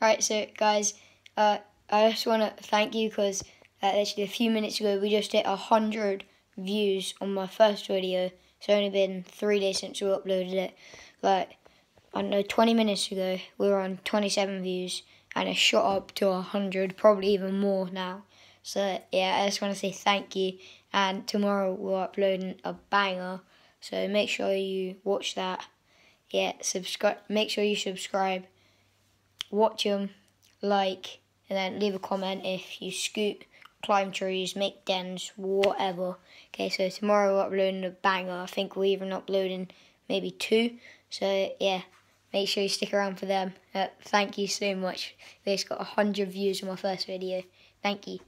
Alright, so guys, uh, I just want to thank you because uh, literally a few minutes ago we just hit a hundred views on my first video. It's only been three days since we uploaded it. Like, I don't know, 20 minutes ago we were on 27 views and it shot up to 100, probably even more now. So yeah, I just want to say thank you. And tomorrow we're uploading a banger. So make sure you watch that. Yeah, subscribe. Make sure you subscribe. Watch them, like, and then leave a comment if you scoot, climb trees, make dens, whatever. Okay, so tomorrow we're uploading a banger. I think we're even uploading maybe two. So yeah, make sure you stick around for them. Uh, thank you so much. Just got 100 views on my first video. Thank you.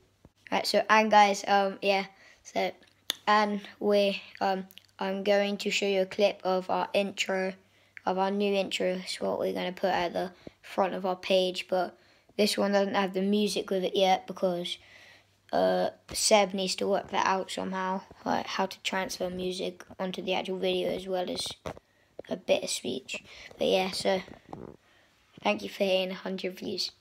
Right, so and guys, um, yeah, so and we um, I'm going to show you a clip of our intro, of our new interest, what we're going to put at the front of our page, but this one doesn't have the music with it yet because uh, Seb needs to work that out somehow, like how to transfer music onto the actual video as well as a bit of speech. But yeah, so thank you for hitting 100 views.